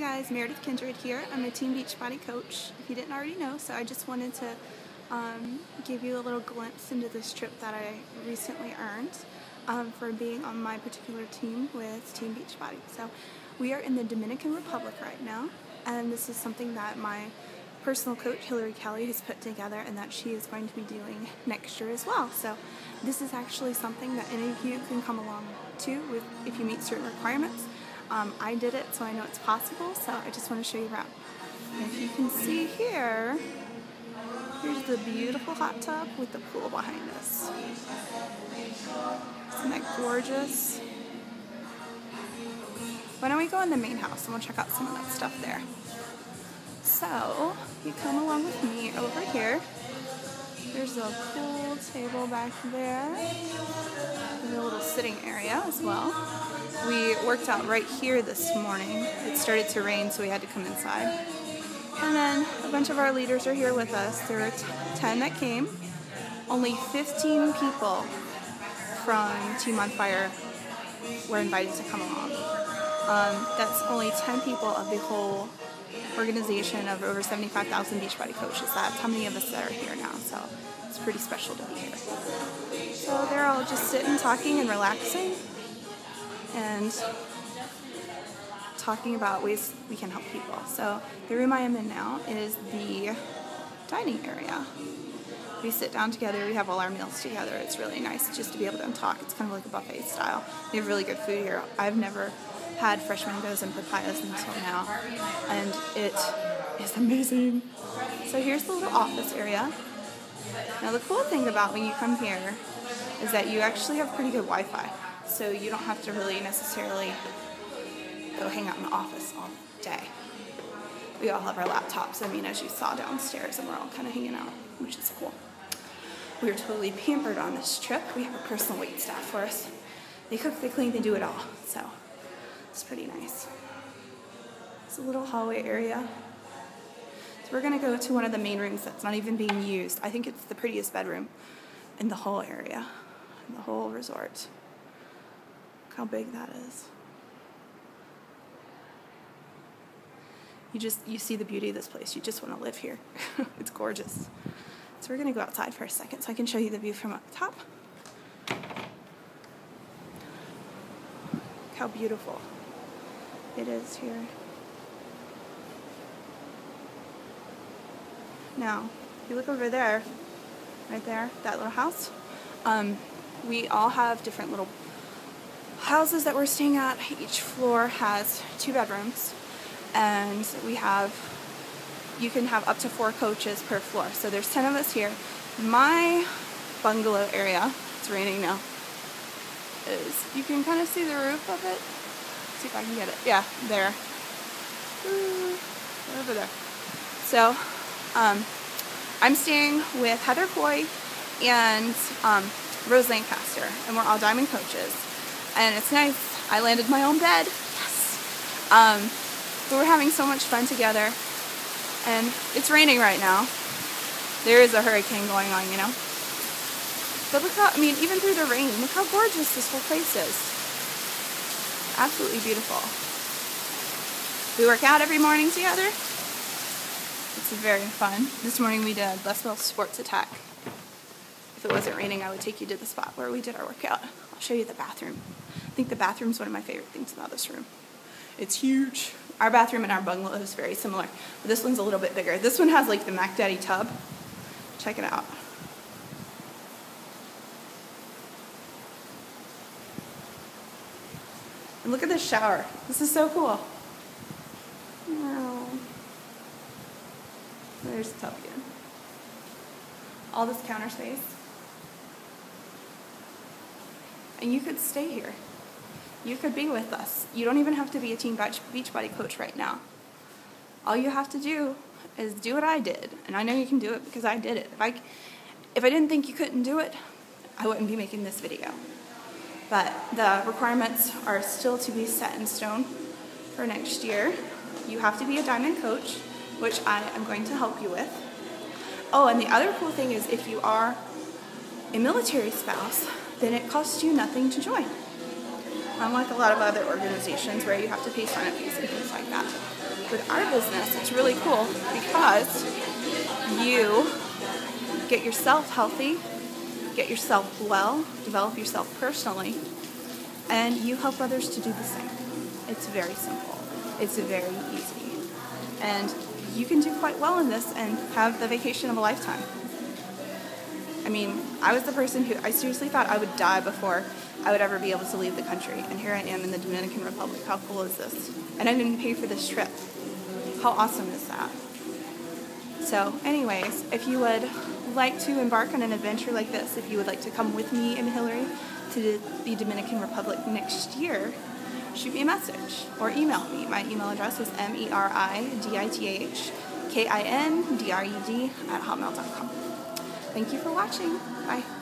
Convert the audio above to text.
Guys, Meridith Kindred here. I'm a Team Beachbody coach, if you didn't already know, so I just wanted to um, give you a little glimpse into this trip that I recently earned um, for being on my particular team with Team Beachbody. So we are in the Dominican Republic right now, and this is something that my personal coach Hillary Kelly has put together and that she is going to be doing next year as well. So this is actually something that any of you can come along to with if you meet certain requirements. Um, I did it, so I know it's possible, so I just want to show you around. If you can see here, here's the beautiful hot tub with the pool behind us. Isn't that gorgeous? Why don't we go in the main house and we'll check out some of that stuff there. So, you come along with me over here. There's a cool table back there. There's a little sitting area as well. We worked out right here this morning. It started to rain, so we had to come inside. And then a bunch of our leaders are here with us. There were 10 that came. Only 15 people from Team on Fire were invited to come along. Um, that's only 10 people of the whole organization of over 75,000 Beachbody coaches. That's how many of us that are here now. So it's pretty special to be here. So they're all just sitting, talking, and relaxing and talking about ways we can help people. So the room I am in now is the dining area. We sit down together, we have all our meals together. It's really nice just to be able to talk. It's kind of like a buffet style. They have really good food here. I've never had fresh mangoes and papayas until now, and it is amazing. So here's the little office area. Now the cool thing about when you come here is that you actually have pretty good Wi-Fi so you don't have to really necessarily go hang out in the office all day. We all have our laptops, I mean, as you saw downstairs, and we're all kind of hanging out, which is cool. We are totally pampered on this trip. We have a personal wait staff for us. They cook, they clean, they do it all, so it's pretty nice. It's a little hallway area. So we're gonna go to one of the main rooms that's not even being used. I think it's the prettiest bedroom in the whole area, the whole resort Look how big that is. You just you see the beauty of this place. You just want to live here. it's gorgeous. So we're going to go outside for a second so I can show you the view from up top. how beautiful it is here. Now, if you look over there, right there, that little house, um, we all have different little houses that we're staying at, each floor has two bedrooms, and we have, you can have up to four coaches per floor. So there's 10 of us here. My bungalow area, it's raining now, is, you can kind of see the roof of it. See if I can get it. Yeah, there. Over there. So, um, I'm staying with Heather Coy and um, Rose Lancaster, and we're all diamond coaches and it's nice. I landed my own bed. Yes. Um, but we're having so much fun together, and it's raining right now. There is a hurricane going on, you know. But look how, I mean, even through the rain, look how gorgeous this whole place is. Absolutely beautiful. We work out every morning together. It's very fun. This morning we did Les Mills Sports Attack. If it wasn't raining, I would take you to the spot where we did our workout. I'll show you the bathroom. I think the bathroom is one of my favorite things about this room. It's huge. Our bathroom and our bungalow is very similar, but this one's a little bit bigger. This one has like the Mac Daddy tub. Check it out. And look at this shower. This is so cool. Oh. There's the tub again. All this counter space and you could stay here. You could be with us. You don't even have to be a Team Beachbody coach right now. All you have to do is do what I did, and I know you can do it because I did it. If I, if I didn't think you couldn't do it, I wouldn't be making this video. But the requirements are still to be set in stone for next year. You have to be a diamond coach, which I am going to help you with. Oh, and the other cool thing is if you are a military spouse, then it costs you nothing to join. Unlike a lot of other organizations where you have to pay sign-up fees and things like that. with our business, it's really cool because you get yourself healthy, get yourself well, develop yourself personally, and you help others to do the same. It's very simple. It's very easy. And you can do quite well in this and have the vacation of a lifetime. I mean, I was the person who I seriously thought I would die before I would ever be able to leave the country. And here I am in the Dominican Republic. How cool is this? And I didn't pay for this trip. How awesome is that? So, anyways, if you would like to embark on an adventure like this, if you would like to come with me and Hillary to the Dominican Republic next year, shoot me a message or email me. My email address is m e r i d i t h k i n d r e d at hotmail.com. Thank you for watching. Bye.